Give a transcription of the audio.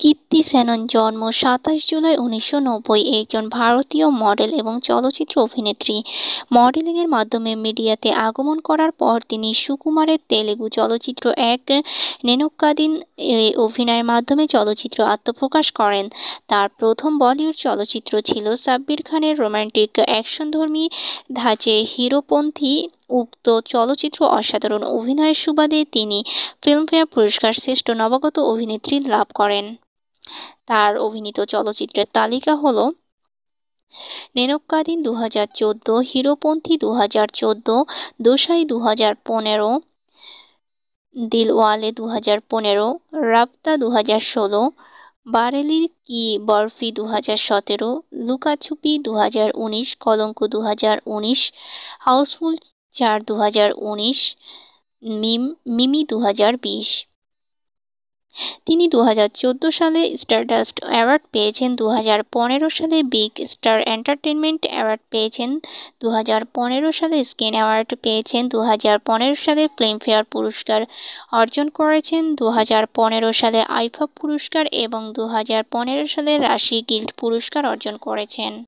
কীর্তি সেনন জন্ম সাতাশ জুলাই উনিশশো নব্বই। একজন ভারতীয় মডেল এবং চলচ্চিত্র অভিনেত্রী। মডেলিংয়ের মাধ্যমে মিডিয়াতে আগমন করার পর তিনি সুকুমারের তেলেগু চলচ্চিত্র এক নেনক্কাদিন অভিনয়ের মাধ্যমে চলচ্চিত্র আত্মপ্রকাশ করেন। তার প্রথম বলিউড চলচ্চিত্র ছিল সাব্বির খানের রোমান্টিক অ্যাকশনধর্মী ধাঁচে হিরোপন্থী উক্ত চলচ্চিত্র অসাধারণ অভিনয়ের সুবাদে তিনি ফিল্মফেয়ার পুরস্কার শ্রেষ্ঠ নবাগত অভিনেত্রী লাভ করেন। তার অভিনীত চলচ্চিত্রের তালিকা হল নেনক্কাদিন দু হাজার চোদ্দ, হিরোপন্থী দু হাজার চোদ্দ, দোসাই দু হাজার পনেরো, দিলওয়ালে দু হাজার পনেরো, রাপ্তা দু হাজার ষোলো বারেলি কি বরফি দু হাজার সতেরো, লুকাছুপি দু হাজার উনিশ, কলঙ্ক দু হাজার উনিশ, হাউসফুল চার দু হাজার উনিশ, মিম, মিমি দু হাজার বিশ। তিনি দু হাজার চোদ্দ সালে স্টারডাস্ট অ্যাওয়ার্ড পেয়েছেন দু হাজার পনেরো সালে বিগ স্টার এন্টারটেনমেন্ট অ্যাওয়ার্ড পেয়েছেন দু হাজার পনেরো সালে স্ক্রিন অ্যাওয়ার্ড পেয়েছেন দু হাজার পনেরো সালে ফিল্মফেয়ার পুরস্কার অর্জন করেছেন দু হাজার পনেরো সালে আইফা পুরস্কার এবং দু হাজার পনেরো সালে রাশি গিল্ড পুরস্কার অর্জন করেছেন।